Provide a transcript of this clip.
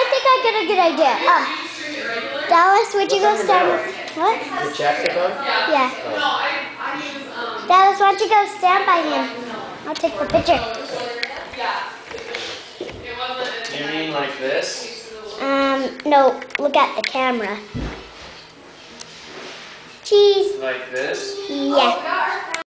I think I got a good idea. Um, Dallas, would you go stand? with... What? The chapstick? Yeah. Dallas, why don't you go stand by him? I'll take the picture. You mean like this? Um, no, look at the camera. Cheese. Like this? Yeah.